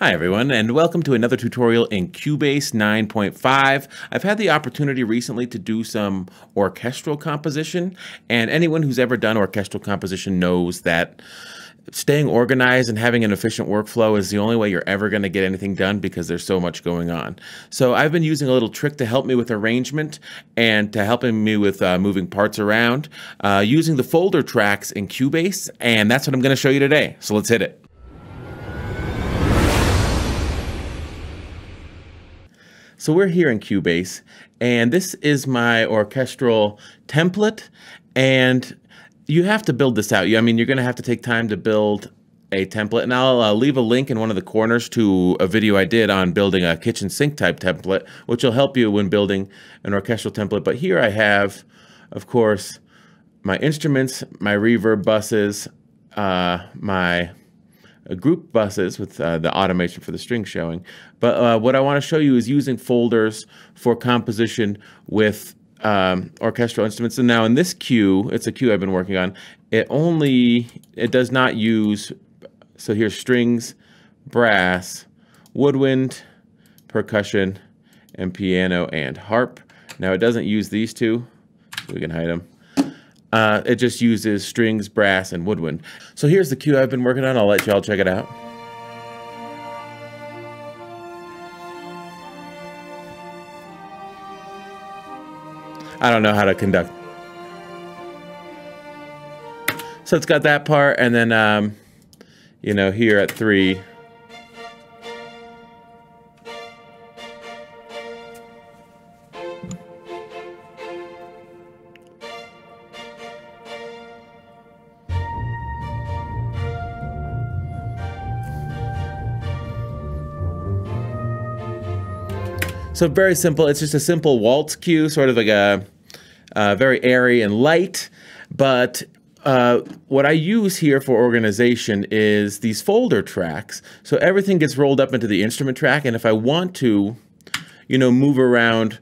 Hi everyone, and welcome to another tutorial in Cubase 9.5. I've had the opportunity recently to do some orchestral composition, and anyone who's ever done orchestral composition knows that staying organized and having an efficient workflow is the only way you're ever going to get anything done because there's so much going on. So I've been using a little trick to help me with arrangement and to helping me with uh, moving parts around uh, using the folder tracks in Cubase, and that's what I'm going to show you today. So let's hit it. So we're here in Cubase, and this is my orchestral template, and you have to build this out. I mean, you're going to have to take time to build a template, and I'll uh, leave a link in one of the corners to a video I did on building a kitchen sink type template, which will help you when building an orchestral template. But here I have, of course, my instruments, my reverb buses, uh, my group buses with uh, the automation for the string showing. But uh, what I want to show you is using folders for composition with um, orchestral instruments. And now in this cue, it's a cue I've been working on, it only, it does not use, so here's strings, brass, woodwind, percussion, and piano and harp. Now it doesn't use these two, so we can hide them. Uh, it just uses strings, brass, and woodwind. So here's the cue I've been working on. I'll let y'all check it out. I don't know how to conduct. So it's got that part, and then, um, you know, here at three, So very simple. It's just a simple waltz cue, sort of like a, a very airy and light. But uh, what I use here for organization is these folder tracks. So everything gets rolled up into the instrument track. And if I want to, you know, move around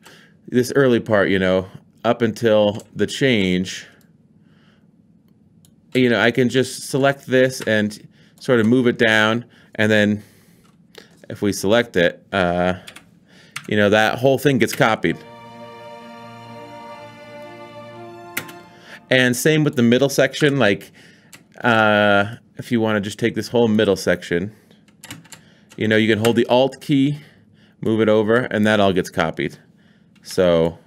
this early part, you know, up until the change, you know, I can just select this and sort of move it down. And then if we select it, uh, you know, that whole thing gets copied. And same with the middle section, like uh, if you want to just take this whole middle section, you know, you can hold the Alt key, move it over, and that all gets copied. So,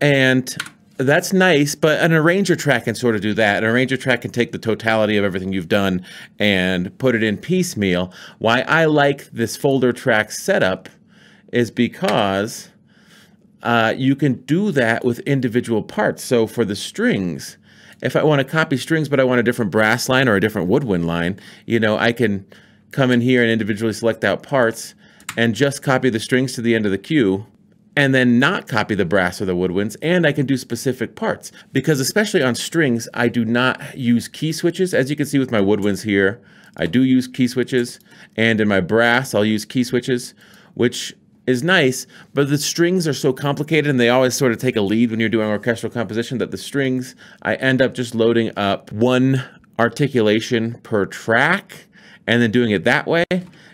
and that's nice, but an arranger track can sort of do that. An arranger track can take the totality of everything you've done and put it in piecemeal. Why I like this folder track setup is because uh, you can do that with individual parts. So for the strings, if I want to copy strings, but I want a different brass line or a different woodwind line, you know, I can come in here and individually select out parts and just copy the strings to the end of the cue and then not copy the brass or the woodwinds, and I can do specific parts. Because especially on strings, I do not use key switches. As you can see with my woodwinds here, I do use key switches, and in my brass, I'll use key switches, which is nice, but the strings are so complicated and they always sort of take a lead when you're doing orchestral composition that the strings, I end up just loading up one articulation per track and then doing it that way,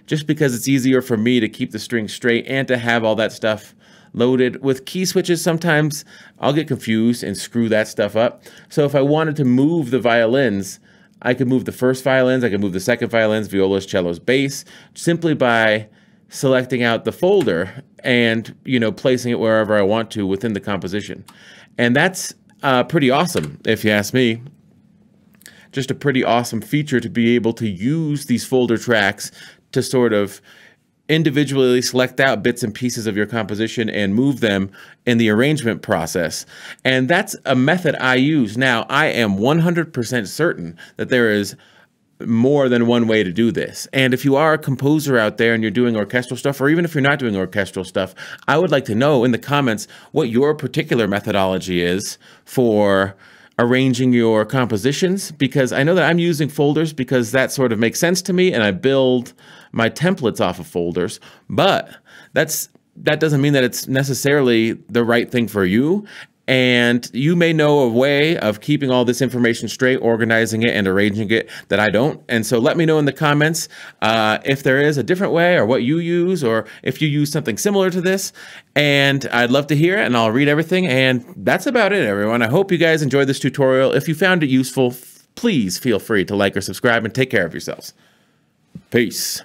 just because it's easier for me to keep the strings straight and to have all that stuff loaded. With key switches, sometimes I'll get confused and screw that stuff up. So if I wanted to move the violins, I could move the first violins, I could move the second violins, violas, cellos, bass, simply by selecting out the folder and you know placing it wherever I want to within the composition. And that's uh, pretty awesome, if you ask me. Just a pretty awesome feature to be able to use these folder tracks to sort of individually select out bits and pieces of your composition and move them in the arrangement process. And that's a method I use. Now, I am 100% certain that there is more than one way to do this. And if you are a composer out there and you're doing orchestral stuff, or even if you're not doing orchestral stuff, I would like to know in the comments what your particular methodology is for arranging your compositions because I know that I'm using folders because that sort of makes sense to me and I build my templates off of folders, but that's that doesn't mean that it's necessarily the right thing for you. And you may know a way of keeping all this information straight, organizing it, and arranging it that I don't. And so let me know in the comments uh, if there is a different way or what you use or if you use something similar to this. And I'd love to hear it and I'll read everything. And that's about it, everyone. I hope you guys enjoyed this tutorial. If you found it useful, please feel free to like or subscribe and take care of yourselves. Peace.